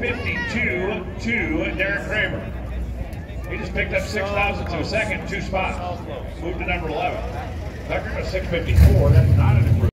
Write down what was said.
52 to Deric Kramer. He just picked up six thousandths of a second, two spots. Moved to number 11. Tucker was 654. That's not an improvement.